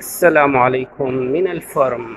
السلام عليكم من الفرم.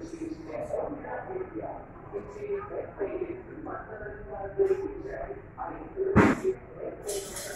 Thank you.